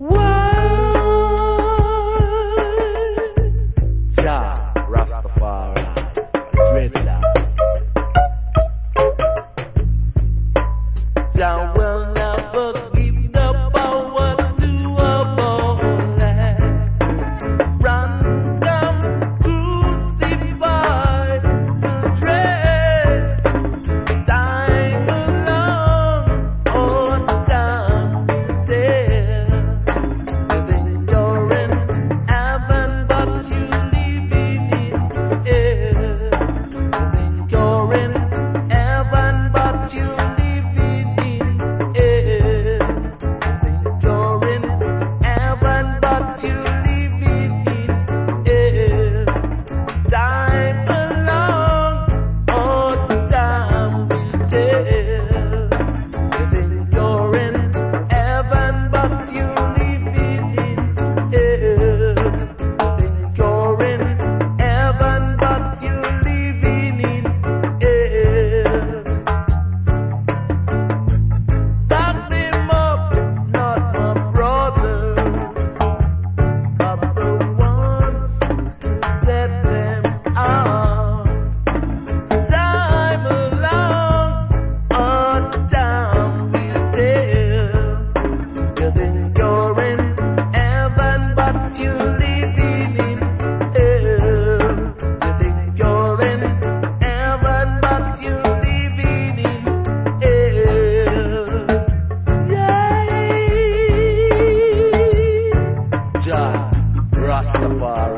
Whoa! Rastafari, dreadlock.